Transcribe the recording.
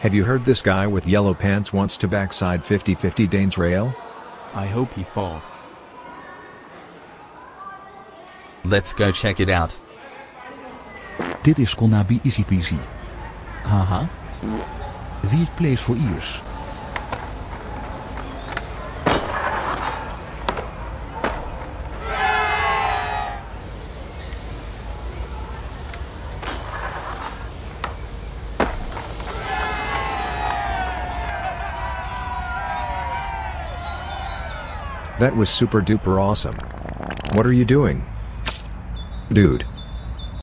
Have you heard this guy with yellow pants wants to backside 50-50 Dane's rail? I hope he falls. Let's go check it out. Dit is Konabi Easy Peasy. Haha. Weird place for ears. That was super duper awesome. What are you doing? Dude.